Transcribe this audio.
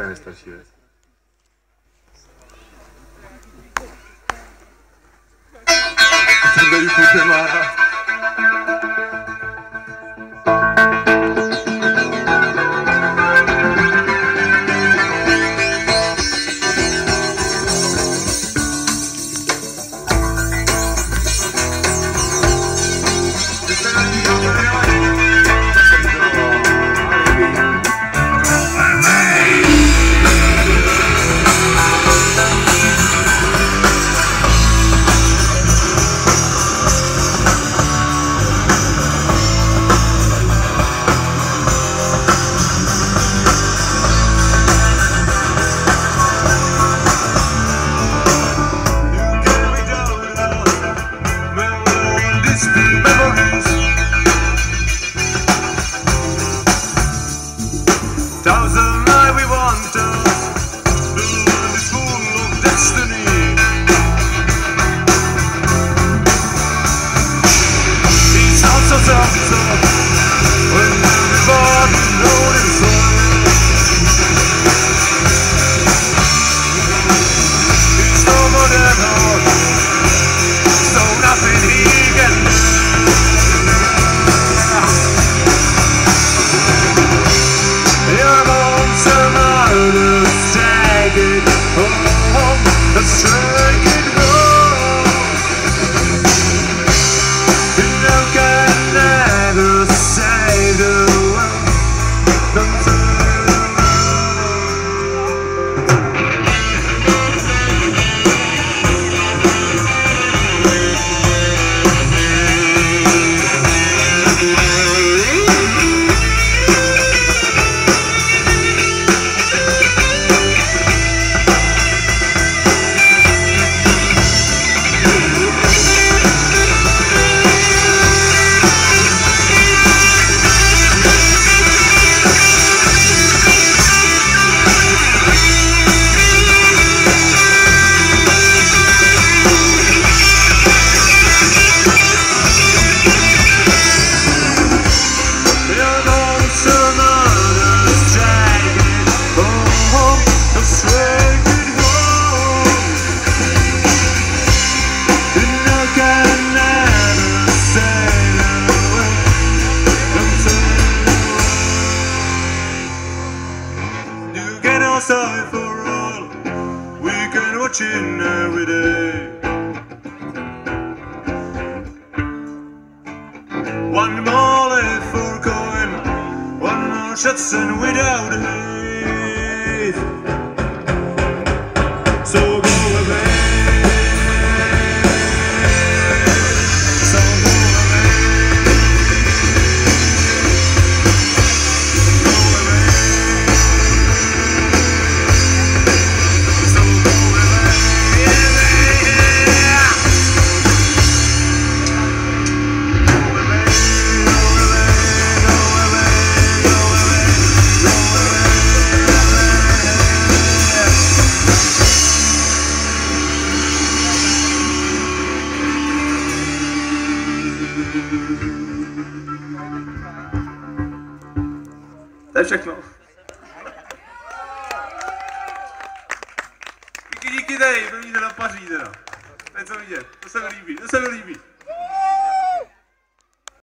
plena straciłeś. Thousand life we want us. Staggered Outside for all, we can watch it every day. One more left for coin, one more shots and without hate. To je všechno. Díky, díky, dej, to vidíte na paří teda. To je co vidět, to se mi líbí, to se mi líbí.